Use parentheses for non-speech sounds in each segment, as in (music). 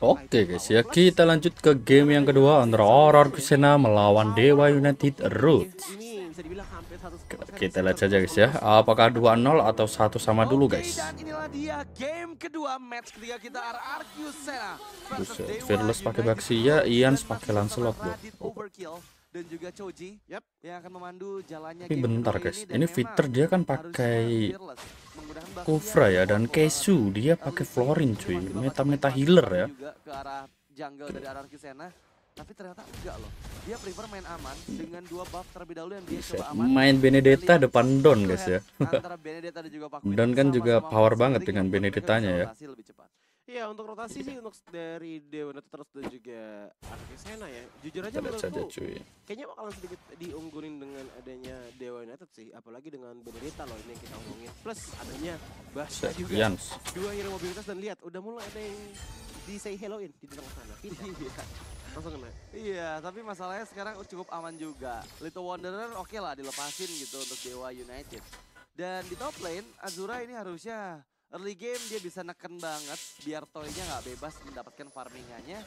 Oke guys ya, kita lanjut ke game yang kedua antara Aurora Kusena melawan Dewa United Roots. Ini bisa dibilang hampir 100% Kita lihat saja guys ya, apakah 2-0 atau satu sama dulu guys. Dan inilah dia game kedua match ketiga kita RRQ Sena versus Buset, Fearless pakai Baxia, Ian pakai Lancelot Overkill dan juga Choji Yap. yang akan memandu jalannya Tapi game bentar guys, ini. Memang fitur dia kan pakai Kufra ya dan Kesu, dia pakai Florin cuy, meta-meta healer ya. juga ke arah jungle dari RRQ Sena tapi ternyata enggak loh. Dia prefer main aman dengan dua buff terlebih dahulu yang dia coba aman. main Benedetta depan Don guys ya. antara Benedetta dan juga Pak Queen Don kan juga power banget dengan Benedettanya ya. Iya untuk rotasi sih untuk dari Dewa United terus dan juga Arkisena ya. Jujur aja saja menurutku cuy. kayaknya bakalan sedikit diunggulin dengan adanya Dewa United sih. Apalagi dengan Benedetta loh ini yang kita omongin. Plus adanya Buset, juga. Yans. Dua hero mobilitas dan lihat udah mulai ada yang di say helloin di tengah sana. Pindah. (laughs) Langsung kena. Iya, tapi masalahnya sekarang cukup aman juga. Little Wanderer oke lah dilepasin gitu untuk Dewa United. Dan di top lane, Azura ini harusnya early game dia bisa neken banget biar toynya nggak bebas mendapatkan farmingannya.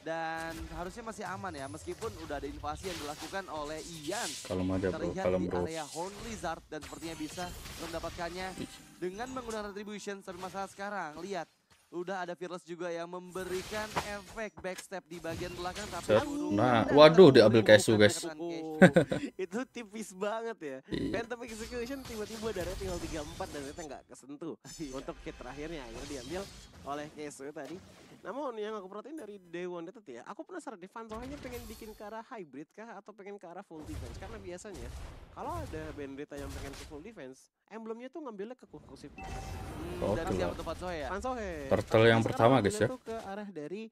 Dan harusnya masih aman ya, meskipun udah ada invasi yang dilakukan oleh Ian. Kalem aja bro, di bro. area Horn Lizard dan sepertinya bisa mendapatkannya dengan menggunakan retribution tapi masalah sekarang lihat udah ada Fearless juga yang memberikan efek backstep di bagian belakang tapi Nah, waduh, diambil Kesu, guys. Oh, (laughs) itu tipis banget ya. Iya. Phantom Execution tiba-tiba darahnya tinggal 34 dan ternyata nggak kesentuh. Iya. Untuk hit terakhirnya akhirnya diambil oleh Kesu tadi. Namun yang aku perhatiin dari Day One United ya, aku penasaran deh Van Zohanya pengen bikin ke arah hybrid kah atau pengen ke arah full defense? Karena biasanya kalau ada Benedetta yang pengen ke full defense, emblemnya tuh ngambilnya ke Kukusip. Hmm, Oke dari siapa Pak Soe ya? Van Zohe. Turtle yang pertama, guys, ya. tuh ke arah dari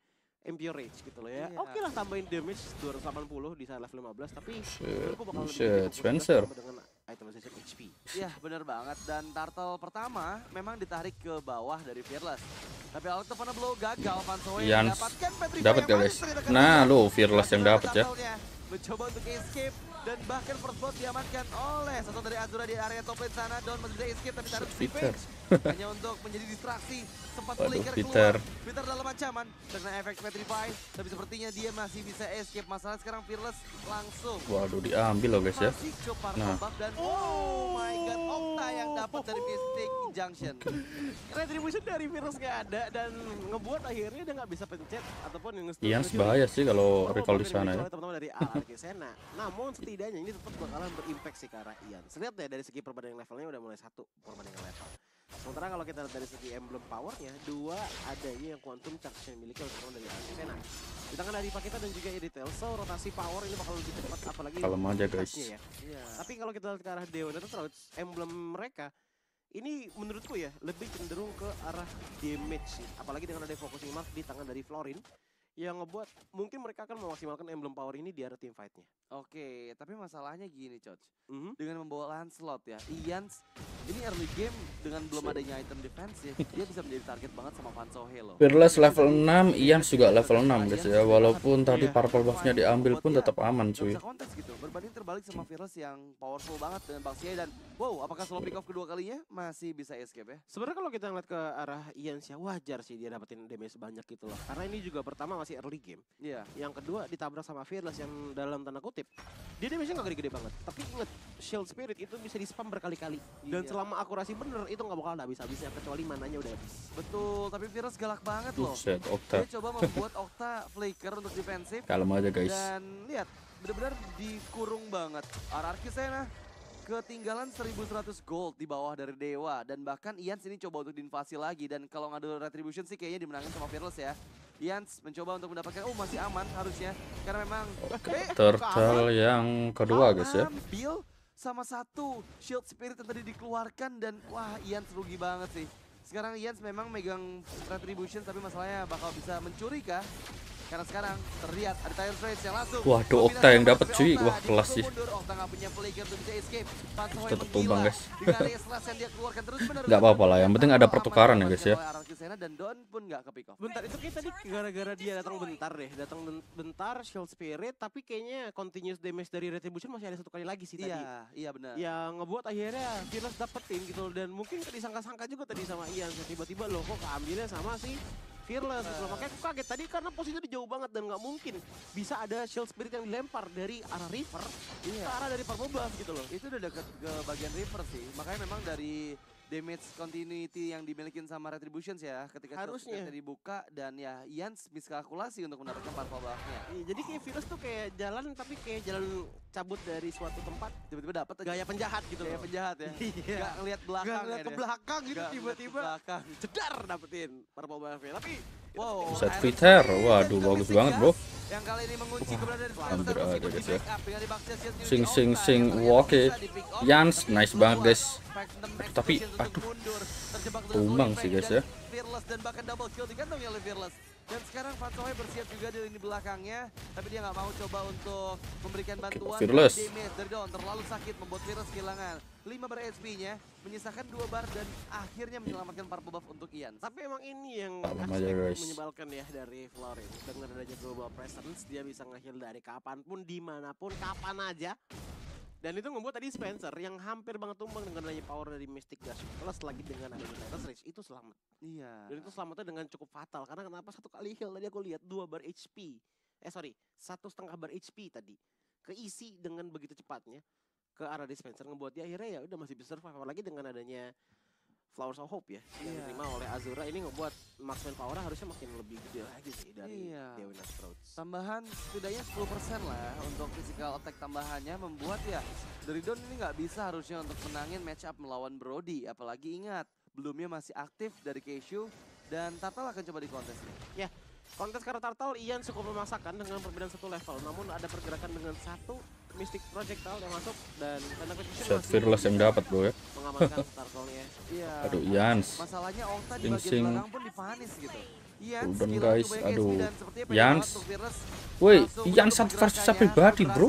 Impure Rage gitu loh ya. Iya. Oke lah tambahin damage 280 di saat level 15 tapi Buset, menurutku bakal lebih Spencer. dengan itemization HP. Iya bener banget dan turtle pertama memang ditarik ke bawah dari Fearless. Tapi of Blow gagal Van Soe Yans. mendapatkan Petrify Dapat manis guys? Nah, lo Fearless yang dapat ya. Mencoba untuk escape dan bahkan first blood diamankan oleh satu dari Azura di area top lane sana. Don masih bisa escape tapi taruh Peter. Hanya untuk menjadi distraksi. Sempat Waduh, Peter. keluar. Peter dalam ancaman terkena efek Petrify tapi sepertinya dia masih bisa escape. Masalah sekarang Fearless langsung Waduh, diambil loh guys ya. Nah. dan oh my god Okta yang dapat dari Mystic Junction. Retribution dari virus nggak ada dan ngebuat akhirnya dia nggak bisa pencet ataupun yang nge-stun Ian Joey. bahaya sih kalau recall di sana ya. teman-teman dari Sena. Namun setidaknya ini tetap bakalan berimpact sih ke arah Ian. Lihat ya dari segi perbandingan levelnya udah mulai satu perbandingan level. Sementara kalau kita lihat dari segi emblem powernya, dua adanya yang quantum charge yang dimiliki oleh teman dari ARK Sena. Di tangan dari Pakita dan juga Editel, so rotasi power ini bakal lebih cepat apalagi Kalem aja, guys. ya. Iya. Tapi kalau kita lihat ke arah Dewa dan terus emblem mereka ini menurutku ya lebih cenderung ke arah damage sih. Apalagi dengan ada focusing mark di tangan dari Florin yang ngebuat mungkin mereka akan memaksimalkan emblem power ini di area team fight-nya. Oke, tapi masalahnya gini, Coach. Mhm. Dengan membawa Lancelot ya, Ians ini early game dengan belum adanya item defensif, dia bisa menjadi target banget sama Van Sohe loh. Fearless level 6, Ian juga level 6 guys ya. Walaupun tadi Iya. purple buff-nya diambil pun tetap aman cuy. bisa kontes gitu, berbanding terbalik sama Fearless yang powerful banget dengan Bang Sia dan wow, apakah slow pick off kedua kalinya masih bisa escape ya? Sebenarnya kalau kita ngeliat ke arah Ian ya wajar sih dia dapetin damage sebanyak gitu loh. Karena ini juga pertama masih early game. Iya. Yang kedua ditabrak sama Fearless yang dalam tanda kutip dia damage-nya gak gede-gede banget. Tapi inget Shield Spirit itu bisa di spam berkali-kali. Dan Iya. selama akurasi bener itu nggak bakal habis-habisnya kecuali mananya udah habis. Betul, tapi Fearless galak banget loh. Buset, Okta. Dia coba membuat Okta flicker untuk defensif Kalem aja guys. dan lihat benar-benar dikurung banget. RRQ Sena ketinggalan 1100 gold di bawah dari Dewa dan bahkan Ians ini coba untuk diinvasi lagi dan kalau ngadu retribution sih kayaknya dimenangkan sama Fearless ya. Ians mencoba untuk mendapatkan oh masih aman harusnya karena memang eh, turtle yang kedua guys ya. Ambil sama satu shield spirit yang tadi dikeluarkan dan wah Ians rugi banget sih. Sekarang Ians memang megang retribution tapi masalahnya bakal bisa mencuri kah? Karena sekarang terlihat ada Tire Rage yang langsung Waduh, dominasi Okta yang dapat, cuy. Wah, kelas sih. Tetep tumbang, guys. Dengan area slash yang dia keluarkan terus benar. Nggak apa-apa lah, yang penting ada pertukaran ya, guys, ya. Dan Don pun nggak ke pick off. Bentar itu kayak tadi gara-gara dia datang bentar deh, datang ben- bentar Shield Spirit tapi kayaknya continuous damage dari Retribution masih ada satu kali lagi sih tadi. Iya, iya benar. Yang ngebuat akhirnya Fearless dapetin gitu dan mungkin gak disangka-sangka juga tadi sama Ian tiba-tiba loh kok keambilnya sama si Fearless gitu loh. Makanya aku kaget tadi karena posisinya jauh banget dan nggak mungkin bisa ada shield spirit yang dilempar dari arah river Iya. ke arah dari purple buff gitu loh. Itu udah deket ke bagian river sih. Makanya memang dari damage continuity yang dimiliki sama Retributions ya ketika Harusnya. dibuka dan ya Ian miskalkulasi untuk mendapatkan purple buff-nya. Iya, jadi kayak Fearless tuh kayak jalan tapi kayak jalan cabut dari suatu tempat Tiba-tiba dapat gaya penjahat gitu kayak loh. penjahat ya. (laughs) Iya. Gak ngeliat belakang Gak ngeliat ya ke belakang gitu tiba-tiba belakang. jedar dapetin purple buff-nya. Tapi. Set Fist waduh, bagus banget, bro. Yang kali ini mengunci keberadaan hampir ada, guys, ya. Sing, sing, sing. Oke. Yans, nice banget, guys. Tapi, aduh. Tumbang sih, guys, ya. Dan sekarang Van Sohe bersiap juga di lini belakangnya, tapi dia nggak mau coba untuk memberikan bantuan. Fearless. Damage dari Dawn terlalu sakit membuat Fearless kehilangan 5 bar HP-nya, menyisakan 2 bar dan akhirnya menyelamatkan purple buff untuk Ian. Tapi emang ini yang menyebalkan ya dari Florin. Dengan adanya global presence, dia bisa nge-heal dari kapan pun, di mana pun, kapan aja. Dan itu membuat tadi Spencer yang hampir banget tumbang dengan adanya power dari Mystic Dash plus lagi dengan adanya Titus Rage itu selamat. Iya. Dan itu selamatnya dengan cukup fatal karena kenapa satu kali heal tadi aku lihat dua bar HP. Eh sorry, satu setengah bar HP tadi keisi dengan begitu cepatnya ke arah dispenser ngebuat dia akhirnya ya udah masih bisa survive apalagi dengan adanya Flowers of Hope ya yang Iya. diterima oleh Azura ini ngebuat marksman power harusnya makin lebih gede lagi sih dari Iya. Dewi Nastrods. Tambahan setidaknya 10% lah untuk physical attack tambahannya membuat ya dari Don ini nggak bisa harusnya untuk menangin match up melawan Brody. Apalagi ingat, belumnya masih aktif dari Keishu dan Tatal akan coba di kontes nih. Kontes karena Turtle Ian cukup memaksakan dengan perbedaan satu level namun ada pergerakan dengan satu Mystic Projectile yang masuk dan Tanda Set Fearless yang dapat, bro ya. mengamankan. (laughs) Iya. Aduh, Yans. Masalahnya Okta di bagian belakang pun dipanis gitu. Guys. Aduh. Yans. Woi, Yans satu versus pribadi, bro.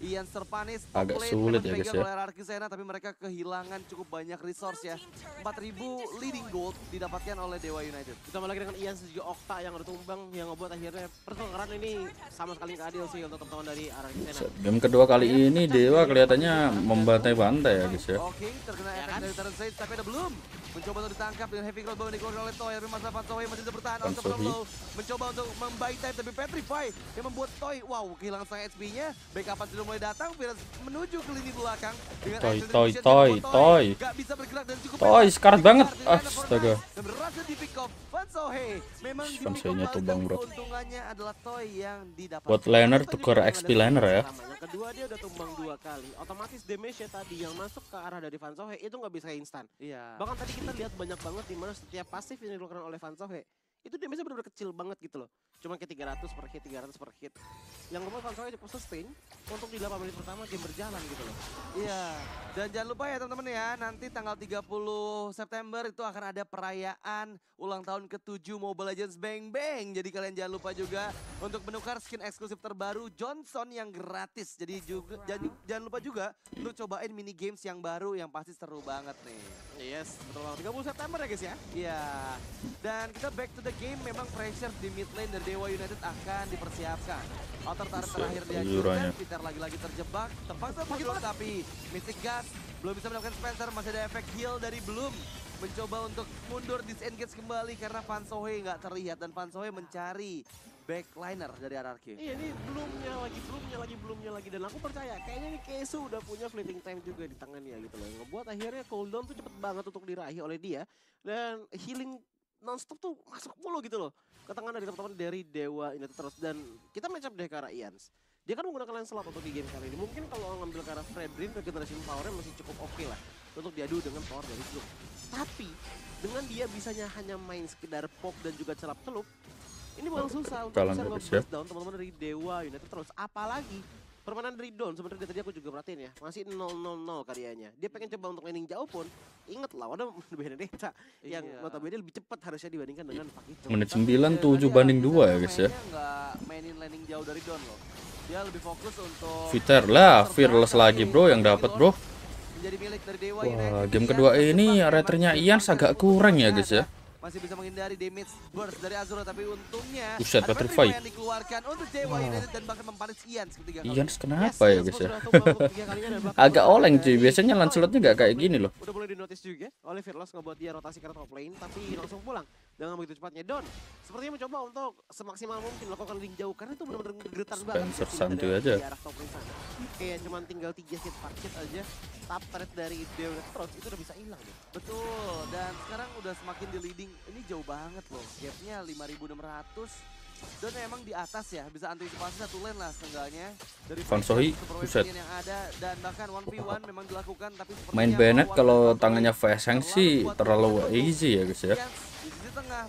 Ian terpanis, top Agak sulit ya, guys, ya. oleh Rarki Sena, tapi mereka kehilangan cukup banyak resource ya. 4000 leading gold didapatkan oleh Dewa United. Ditambah lagi dengan Ian juga Okta yang udah tumbang yang ngebuat akhirnya pertukaran ini sama sekali nggak adil sih untuk teman-teman dari arah Sena. Set game kedua kali ini Dewa kelihatannya membantai-bantai ya, guys ya. Oke, terkena Ya efek kan? dari Terence tapi ada belum. Mencoba untuk ditangkap dengan heavy crowd yang dikeluarkan oleh Toy. Tapi masa Van Sohei masih bisa bertahan. Sohei. low. Mencoba untuk membuy time, tapi Petrify yang membuat Toy, wow, kehilangan setengah HP-nya. Backupan sudah mulai datang, Virus menuju ke lini belakang. Dengan Toy, Toy, Toy, Toy. Gak bisa bergerak dan cukup Toy, sekarat banget. Astaga. Dan berhasil di pick off Van Sohei. Memang di pick off bro. keuntungannya adalah Toy yang didapat. Buat laner juga XP laner ya. Yang kedua dia udah tumbang dua kali. Otomatis damage-nya tadi yang masuk ke arah dari Van Sohe itu nggak bisa instan. Iya. Bahkan tadi kita lihat banyak banget di mana setiap pasif yang dilakukan oleh Van Sohe itu damage-nya benar-benar kecil banget gitu loh. Cuma kayak 300 per hit, 300 per hit. Yang Van Sohe cukup sustain untuk di 8 menit pertama game berjalan gitu loh. Iya, dan jangan lupa ya teman-teman ya, nanti tanggal 30 September itu akan ada perayaan ulang tahun ke-7 Mobile Legends Bang Bang. Jadi kalian jangan lupa juga untuk menukar skin eksklusif terbaru Johnson yang gratis. Jadi juga jangan, jangan lupa juga untuk cobain mini games yang baru yang pasti seru banget nih. Yes, betul banget. 30 September ya guys ya. Iya, dan kita back to the game memang pressure di mid lane dari Dewa United akan dipersiapkan. Outer turret terakhir Azuranya. dihancurkan, Peter lagi-lagi terjebak, terpaksa putus tapi Mystic Gas belum bisa melakukan Spencer, masih ada efek heal dari Bloom. Mencoba untuk mundur disengage kembali karena Van Sohe nggak terlihat dan Van Sohe mencari backliner dari RRQ. Iya ini belumnya lagi, belumnya lagi, belumnya lagi. Dan aku percaya kayaknya nih Kesu udah punya fleeting time juga di tangannya gitu loh. Yang ngebuat akhirnya cooldown tuh cepet banget untuk diraih oleh dia. Dan healing nonstop tuh masuk mulu gitu loh. Ke tangan dari teman-teman dari Dewa ini terus. Dan kita match up deh ke arah Ians. Dia kan menggunakan Lancelot untuk di game kali ini. Mungkin kalau ngambil ke arah Fredrin, regeneration powernya masih cukup oke lah. Untuk diadu dengan power dari Zoom. Tapi dengan dia bisanya hanya main sekedar pop dan juga celap celup. Ini bukan susah untuk bisa nge-burst down teman-teman dari Dewa United terus. Apalagi permainan dari Don sebenarnya tadi aku juga perhatiin ya. Masih 0-0-0 karyanya. Dia pengen coba untuk mainin jauh pun. Ingat lawannya (laughs) Benedetta yang Iya. notabene lebih cepat harusnya dibandingkan dengan Pakito. Menit Tapi, 9 eh, 7 tadi banding Araki 2 Sena ya guys ya. mainin landing jauh dari Don loh. Dia lebih fokus untuk Viter lah, Fearless lagi bro yang dapat bro. menjadi milik dari Dewa Wah, game Ian kedua ini di Ians agak kurang ya ada. guys ya. Masih bisa menghindari damage burst dari Azura tapi untungnya Buset, ada Petrify. Yang dikeluarkan untuk Dewa Wah. United dan bahkan mempanis Ians ketiga kali. Ians kenapa Yes, ya Ian guys ya? Agak oleng cuy, biasanya Lancelotnya nggak kayak gini loh. Udah mulai di notice juga oleh Fearless ngebuat dia rotasi ke top lane tapi langsung pulang dengan begitu cepatnya. Don sepertinya mencoba untuk semaksimal mungkin melakukan link jauh karena itu benar-benar geretan banget. Spencer dari- aja. Di arah top lane sana. Kayak cuman tinggal 3 hit 4 hit aja. Top threat dari Dewa terus itu udah bisa hilang deh. Betul, dan sekarang udah semakin di leading. Ini jauh banget loh, gapnya 5600. Dan emang di atas ya, bisa antisipasi satu lane lah setengahnya. Dari Van Sohi, super buset. yang ada, dan bahkan 1v1 memang dilakukan, tapi Main Bennett kalau tangannya Veseng sih terlalu easy ya guys ya.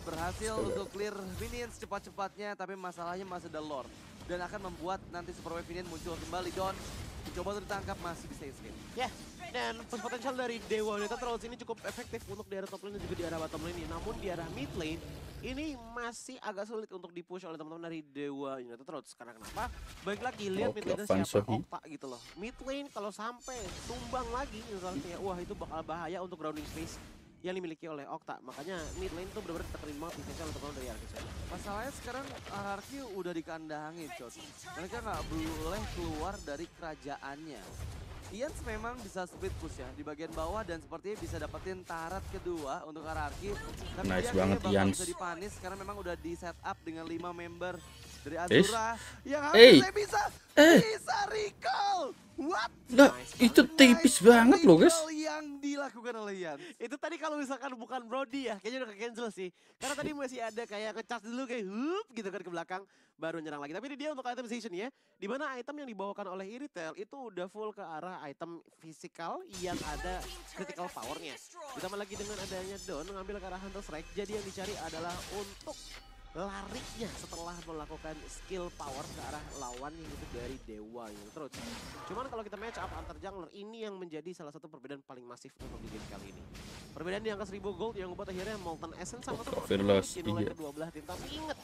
Berhasil untuk clear minions cepat-cepatnya, tapi masalahnya masih ada Lord. Dan akan membuat nanti super weapon minion muncul kembali. Don mencoba untuk ditangkap, masih bisa escape. Ya, dan push potensial dari Dewa United Trolls ini cukup efektif untuk di arah top lane dan juga di arah bottom lane. Namun di arah mid lane ini masih agak sulit untuk dipush oleh teman-teman dari Dewa United Trolls. Karena kenapa? Baik lagi lihat mid lane siapa. Okta gitu loh. Mid lane kalau sampai tumbang lagi misalnya, wah itu bakal bahaya untuk grounding space yang dimiliki oleh Okta. Makanya mid lane itu benar-benar ditekenin banget defense oleh teman-teman dari Arcus. Masalahnya sekarang RRQ udah dikandangin, Cot. Mereka nggak boleh keluar dari kerajaannya. Ians memang bisa split push ya di bagian bawah dan sepertinya bisa dapetin tarat kedua untuk RRQ. Tapi Nice dia banget, Ians. bisa dipanis karena memang udah di set up dengan 5 member dari. Azura yang Eh. harusnya bisa Eh. bisa recall. What? Lah, itu tipis banget loh guys. Yang dilakukan oleh Ians. Itu tadi kalau misalkan bukan Brody ya, kayaknya udah ke-cancel sih. Karena tadi masih ada kayak ngecas dulu kayak hup gitu kan ke belakang, baru nyerang lagi. Tapi ini dia untuk itemization ya, di mana item yang dibawakan oleh Iritel itu udah full ke arah item fisikal yang ada critical powernya. Ditambah lagi dengan adanya Don ngambil ke arah Hunter Strike, jadi yang dicari adalah untuk larinya setelah melakukan skill power ke arah lawan yang itu dari Dewa yang terus. Cuman kalau kita match up antar jungler ini yang menjadi salah satu perbedaan paling masif untuk di game kali ini. Perbedaan di angka 1000 gold yang membuat akhirnya Molten Essence sama dinilai iya. kedua belah tim. Tapi inget,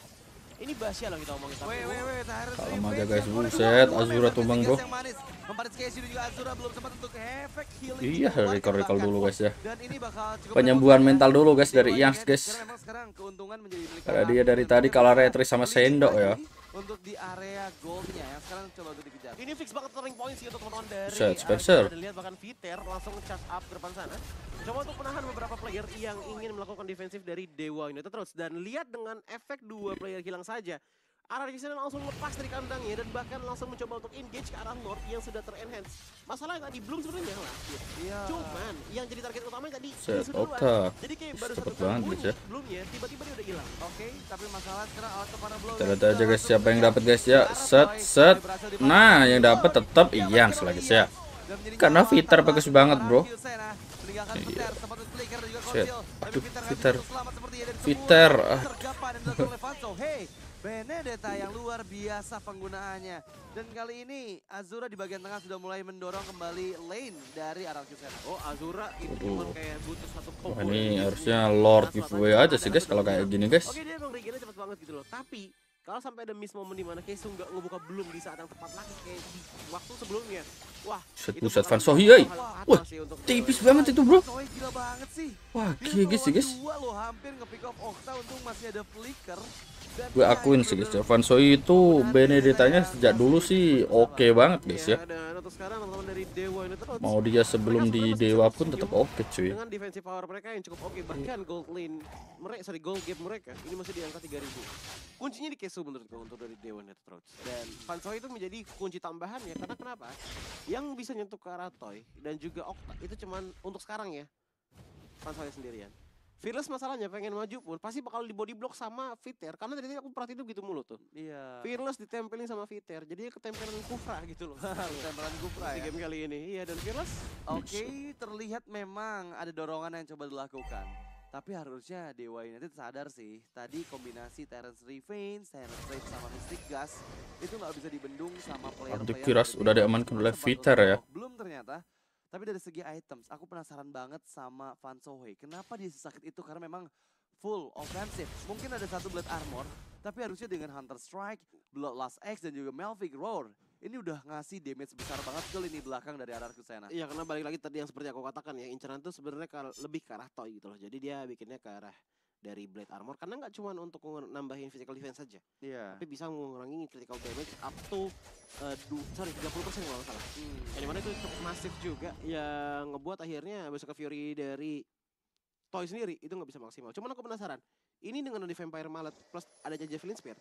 ini Basya loh kita ngomongin. tapi Revenge aja, guys. Buset, Azura tumbang, bro. Iya, recall-recall belakang. dulu guys ya. Dan ini bakal cukup Penyembuhan mental dulu guys dari Ians guys. Karena dia dari tadi kalah retri sama Sendok ya. Untuk di area goldnya yang sekarang coba untuk dikejar. Ini fix banget turning point sih untuk teman-teman dari Set, Spencer. ada lihat bahkan Viter langsung charge up ke depan sana. Coba untuk menahan beberapa player yang ingin melakukan defensif dari Dewa United terus. Dan lihat dengan efek dua player hilang saja. Arah di sana langsung lepas dari kandangnya dan bahkan langsung mencoba untuk engage ke arah Lord yang sudah terenhance. Masalahnya tadi belum sebenarnya lah. Iya. Cuman yang jadi target utamanya tadi Set. Jadi kayak baru Cepet satu banget, guys, ya. sebelumnya tiba-tiba dia udah hilang. Oke, tapi masalah sekarang alat para blow. Kita lihat aja guys siapa yang dapat guys ya. Set, set. Nah, yang dapat tetap Ians lah guys ya. Karena Viter bagus banget, bro. Iya. Shit. Aduh, Viter. Viter, ah. Benedetta yang luar biasa penggunaannya. Dan kali ini Azura di bagian tengah sudah mulai mendorong kembali lane dari Aralcusena. Oh Azura itu cuma kayak butuh satu combo. Wah, ini gitu. harusnya Lord giveaway aja sih guys kalau kayak gini guys. Oke dia emang regennya cepet banget gitu loh. Tapi kalau sampai ada miss momen di mana Kesu nggak ngebuka belum di saat yang tepat lagi kayak di waktu sebelumnya. Wah, itu buset, Van Sohi, Wah, Tipis banget itu bro. Soy gila banget sih. Wah, GG sih guys. Dua loh hampir nge-pick off Okta untung masih ada flicker. Gue akuin sih guys bener- Van Soy itu Benedettanya sejak dulu sih oke banget guys ya. Mau dia sebelum di Dewa pun tetap oke cuy. dengan defensive power mereka yang cukup oke mereka gold mereka ini masih di angka 3000 kuncinya di Kesu menurut gue untuk dari Dewa Net Roads dan Fansoy itu menjadi kunci tambahan ya karena kenapa yang bisa nyentuh ke dan juga Okta itu cuman untuk sekarang ya Fansoy sendirian Fearless masalahnya pengen maju pun pasti bakal di body block sama Viter karena dari tadi aku perhatiin gitu mulu tuh Iya. Fearless ditempelin sama Viter jadi ketempelan Kufra gitu loh (laughs) Tempelan Gupra di ya. game kali ini iya dan Fearless Oke, terlihat memang ada dorongan yang coba dilakukan. Tapi harusnya Dewa United sadar sih, tadi kombinasi Terence Revenge, Terence Rage sama Mystic Gas itu nggak bisa dibendung sama player-player. Dari udah diamankan oleh Viter ya. Belum ternyata. Tapi dari segi items, aku penasaran banget sama Van Sohei. Kenapa dia sesakit itu? Karena memang full offensive. Mungkin ada satu Blade Armor, tapi harusnya dengan Hunter Strike, Bloodlust X, dan juga Melvic Roar. Ini udah ngasih damage besar banget ke lini belakang dari Arar Kusena. Iya karena balik lagi tadi yang seperti aku katakan ya inceran tuh sebenarnya lebih ke arah toy gitu loh. Jadi dia bikinnya ke arah dari Blade Armor karena nggak cuma untuk nambahin physical defense saja, Iya. tapi bisa mengurangi critical damage up to uh, du sorry 30% kalau salah. Hmm. Yang di mana itu cukup masif juga yang ngebuat akhirnya Berserker Fury dari Toy sendiri itu nggak bisa maksimal. Cuman aku penasaran, ini dengan ada Vampire Mallet plus adanya Javelin Spear,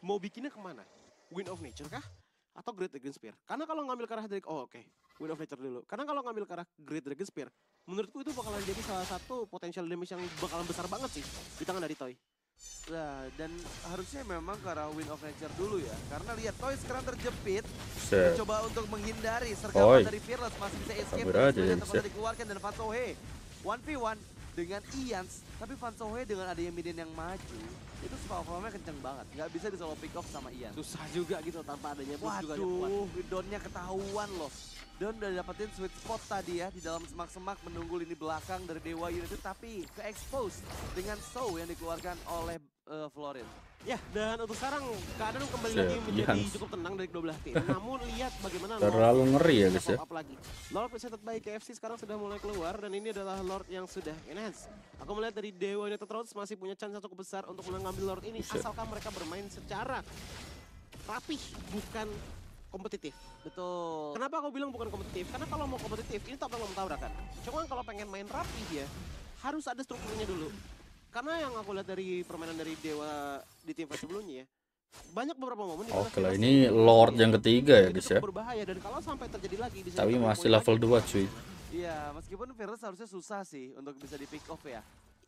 mau bikinnya ke mana? Wind of Nature kah? Atau Great Dragon Spear? Karena kalau ngambil ke arah dari, oh oke, Wind of Nature dulu. Karena kalau ngambil ke arah Great Dragon Spear, menurutku itu bakalan jadi salah satu potential damage yang bakalan besar banget sih di tangan dari Toy. Nah, dan harusnya memang ke arah Win of Nature dulu ya. Karena lihat Toy sekarang terjepit, Set. coba untuk menghindari Oi. sergapan dari Fearless masih bisa escape. Aja, ya, teman bisa. dikeluarkan dan Van Sohe 1v1 dengan Ians. Tapi Van Sohe dengan adanya minion yang maju, itu farmnya kenceng banget. Nggak bisa di solo pick off sama Ian. Susah juga gitu tanpa adanya boost juga kuat. Waduh, Donnya ketahuan loh. Don udah dapetin sweet spot tadi ya di dalam semak-semak menunggu lini belakang dari Dewa United tapi ke expose dengan show yang dikeluarkan oleh eh, Florin. Ya, dan untuk sekarang keadaan kembali Set, lagi menjadi Jans. cukup tenang dari kedua belah tim. (laughs) Namun lihat bagaimana Terlalu ngeri ya, bisa guys, ya. up lagi. Lord presented by KFC sekarang sudah mulai keluar dan ini adalah Lord yang sudah enhance. Aku melihat dari Dewa United Roads masih punya chance yang cukup besar untuk mengambil Lord ini Buset. asalkan mereka bermain secara rapih bukan kompetitif. Betul. Kenapa aku bilang bukan kompetitif? Karena kalau mau kompetitif ini tak perlu tabrakan. Cuman kalau pengen main rapi ya harus ada strukturnya dulu. Karena yang aku lihat dari permainan dari Dewa di tim fight sebelumnya ya banyak beberapa momen di Oke lah, ini Lord yang ketiga ya guys ya. berbahaya dan kalau sampai terjadi lagi di Tapi masih level lagi, 2 cuy. Iya, meskipun Fearless harusnya susah sih untuk bisa di pick off ya.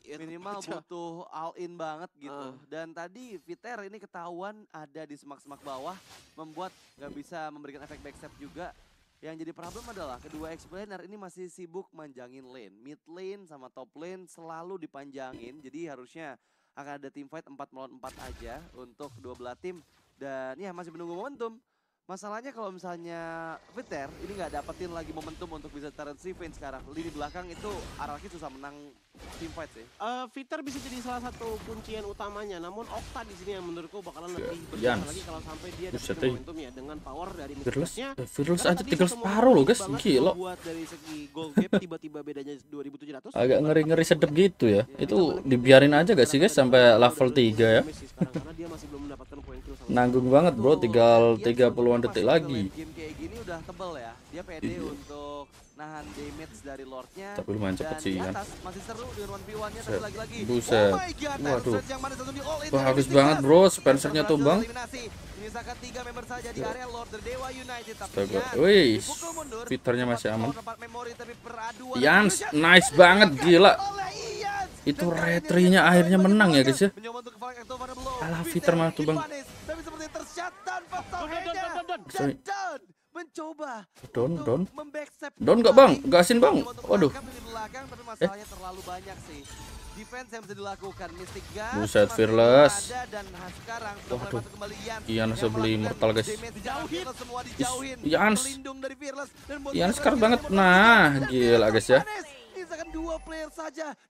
Minimal butuh all in banget gitu. Ah. Dan tadi Viter ini ketahuan ada di semak-semak bawah membuat nggak bisa memberikan efek backstep juga. Yang jadi problem adalah kedua explainer ini masih sibuk manjangin lane. Mid lane sama top lane selalu dipanjangin. Jadi harusnya akan ada team fight 4 melawan 4 aja untuk kedua belah tim. Dan ya masih menunggu momentum. Masalahnya kalau misalnya Viter ini nggak dapetin lagi momentum untuk bisa turn revenge sekarang. Lini belakang itu Araki susah menang team fight sih. Eh, Fitter bisa jadi salah satu kuncian utamanya, namun Okta di sini yang menurutku bakalan lebih berjasa Jans. lagi kalau sampai dia dapetin eh. momentumnya dengan power dari Fearless, eh, Fearless aja tinggal separuh loh guys, gila. Buat dari segi goal gap tiba-tiba bedanya 2700. Agak ngeri-ngeri sedep gitu ya. Itu dibiarin aja gak sih guys sampai level 3 ya. Karena dia masih belum mendapatkan poin kill sama Nanggung banget bro, tinggal Ian 30-an sebetulnya detik lagi. late Game kayak gini udah tebel ya. Dia Iya. untuk nahan damage dari Lordnya. Tapi lumayan cepet sih di Ian. atas masih seru dengan 1v1-nya tapi Buset. lagi-lagi. Buset. Oh my god, Waduh. Tyron yang mana langsung di all in Wah, Mystic banget, bro. Spencer Spencernya tumbang. Menyisakan tiga member saja di area Lord Dewa United. Tapi Wih, masih aman. Yans, nice banget, gila. Itu retrinya akhirnya menang ya guys ya. Alah, Peter malah tumbang. Seperti tershot tanpa don. Dan. Don mencoba Don, Don. Don nggak, Bang? Gasin, Bang. Untuk Waduh. Eh. menangkap dari belakang, tapi masalahnya terlalu banyak sih. Defense yang bisa dilakukan Mystic Gun Buset, Fearless. dan ha- sekarang Waduh. Ian Ian yang harus beli melakukan immortal, guys. Ian. pelindung dari Fearless dan buat Ian lagi banget. Nah, gila, guys, ya.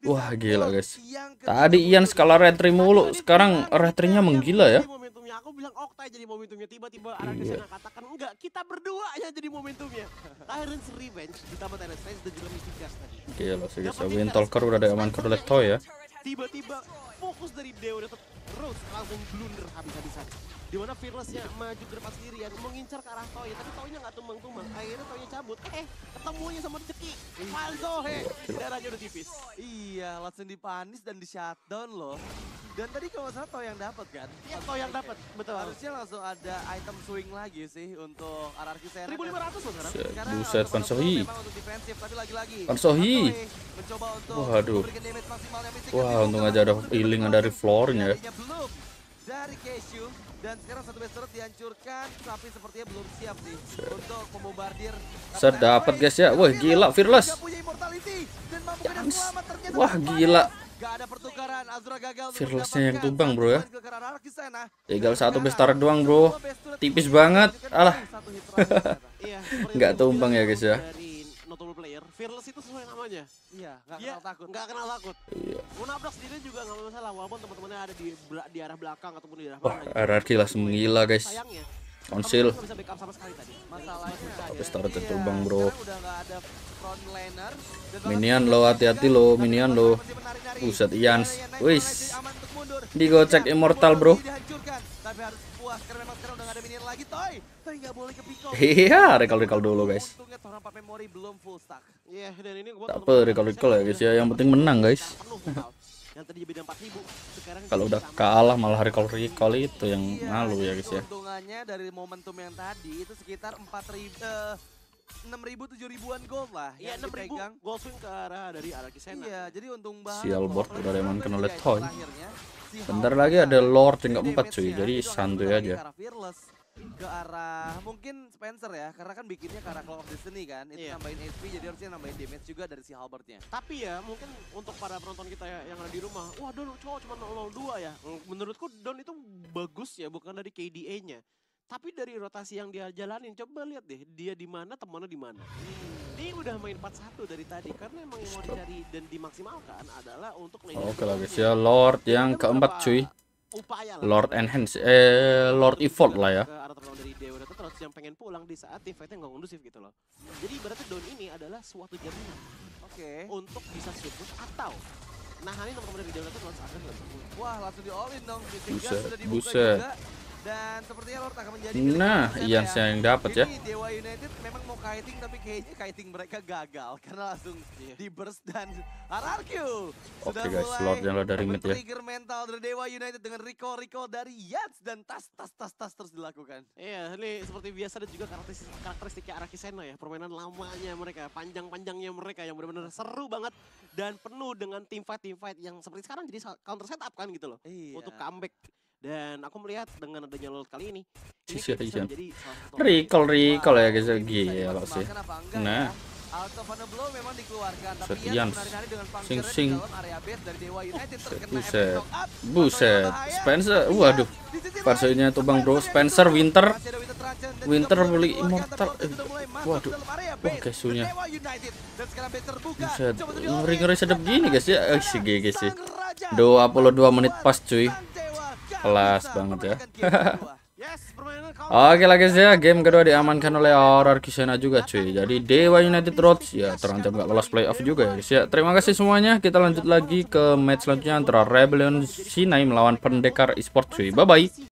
Wah, gila, guys. Tadi Ian skala retri mulu, sekarang retrinya menggila ya. Momentumnya. Aku bilang Okta jadi momentumnya tiba-tiba arah ke Iya. sana katakan enggak, kita berdua aja jadi momentumnya. (laughs) Tyrant's Revenge ditambah Tyrant's Revenge dan juga Mystic Gas tadi. Gila sih guys, Wind Talker udah ada aman oleh Toy ya. Tiba-tiba fokus dari Dewa United Rose langsung blunder habis-habisan. Di mana Fearless-nya maju ke depan sendirian mengincar ke arah Toy, tapi Toy-nya nggak tumbang-tumbang. Akhirnya Toy-nya cabut. Eh, ketemunya sama Ceki. Malzohe. Darahnya udah tipis. Iya, langsung dipanis dan di shutdown loh. Dan tadi kalau salah Toh yang dapat kan? Ya, Toy yang dapat, betul. Harusnya langsung ada item swing lagi sih untuk RRQ Sena. 1500 loh sekarang. Buset, Sekarang Buset, untuk Van Van Sohi. memang untuk defensif, tapi lagi-lagi. Van Sohi. Van Sohi mencoba untuk Waduh. memberikan damage maksimalnya Mystic Wah, untung aja ada healing dari dari floor-nya ya. Dari Cashew dan sekarang satu base turret dihancurkan tapi sepertinya belum siap sih untuk memombardir Set dapat guys ya. Wah, gila Fearless. Ternyata Wah, gila. Gak ada pertukaran Azura gagal untuk Fearless-nya yang tumbang, bro, ya. Tinggal satu base turret doang, bro. Tipis banget. Alah. (laughs) Iya, Nggak tumbang ya, guys, ya. Notable player, Fearless itu sesuai namanya. Iya, gak Dia kenal takut. nggak kenal takut. Iya. Mau nabrak sendiri juga nggak masalah, walaupun teman-temannya ada di di arah belakang ataupun di arah Wah, mana. gitu. RRQ langsung gila guys. Sayangnya, Konsil. Nggak bisa backup sama sekali tadi. Masalahnya Tapi start Iya, itu bang bro. sekarang udah nggak ada front laner. Dan bahkan Minion lo hati-hati kan, lo minion lo. Buset Iya, Ians. iya, Night Wis. Digocek Iya, immortal, bro. Tapi harus puas karena memang sekarang udah nggak ada minion lagi, Toy. Toy nggak boleh ke Pico. Iya, recall-recall dulu guys. Untungnya Toran Pak Memory belum full stack. Iya, dan ini gua Tak apa recall-recall ya guys ya. Yang penting menang guys. Penuh total. Yang tadi beda 4000, sekarang Kalau udah kalah malah recall-recall itu yang Iya, malu ya guys ya. Keuntungannya dari momentum yang tadi itu sekitar 4000 eh, 6000 7000-an gold lah Iya, yang 6000 dipegang. gold swing ke arah dari arah Kisena. Iya, jadi untung banget. Sial board udah diamankan sekarang oleh Brazil Toy. terakhirnya, si Bentar lagi ada Lord yang jadi keempat cuy. Jadi santuy aja. Ke arah mungkin Spencer ya karena kan bikinnya ke arah Call of Destiny kan itu Iya. nambahin HP jadi harusnya nambahin damage juga dari si Halbertnya Tapi ya mungkin untuk para penonton kita ya- yang ada di rumah, wah Don cowok cuma 002 ya. Mm, Menurutku Don itu bagus ya, bukan dari KDA-nya. Tapi dari rotasi yang dia jalanin, coba lihat deh dia di mana, temannya di mana. Dia udah main 4-1 dari tadi karena emang yang mau dicari dan dimaksimalkan adalah untuk Oke lah guys ya. Lord yang keempat cuy. Upaya lah Lord. Enhance. Eh Lord Evolve lah ya. Ke arah terlalu dari Dewa terus yang pengen pulang di saat tim fight-nya nggak kondusif gitu loh. Jadi berarti Don ini adalah suatu jaminan oke untuk bisa sweep push atau nahanin teman-teman dari Dewa terus push. wah langsung di all in dong Buset, buset. Dan sepertinya Lord akan menjadi Nah, Ian ya. yang dapat ya. Dewa United memang mau kiting tapi kayaknya kiting mereka gagal (laughs) karena langsung Iya. di burst dan RRQ Oke guys, Lord yang lo dari mid ya. Trigger mental dari Dewa United dengan recall recall dari Yats dan tas tas tas tas terus dilakukan. Iya, ini seperti biasa dan juga karakteristik karakteristiknya Arakisena ya, permainan lamanya mereka, panjang-panjangnya mereka yang benar-benar seru banget dan penuh dengan team fight team fight yang seperti sekarang jadi counter setup kan gitu loh Iya. untuk comeback. Dan aku melihat dengan adanya Lord kali ini, ini bisa satu Recall recall ya guys. bisa Gila sih. enggak Nah. ya? Out of a blow memang dikeluarkan tapi menari-nari dengan Sing, sing. dalam area base dari Dewa United terkena buset. Buset. Spencer. Iya, Waduh. lain, tuh Bang Bro. Spencer. Winter. Winter beli Immortal. Waduh. Wah, base terbuka. Buset. Ngeri-ngeri all-in. sedap gini guys ya. Eh si GG sih. Sang Raja 22 menit pas cuy. Kelas banget ya. (laughs) Oke lah guys ya, game kedua diamankan oleh Aurora Kisena juga cuy. Jadi Dewa United Roads ya terancam gak lolos playoff juga ya guys ya. Terima kasih semuanya. Kita lanjut lagi ke match selanjutnya antara Rebellion Sinai melawan Pendekar Esport cuy. Bye bye.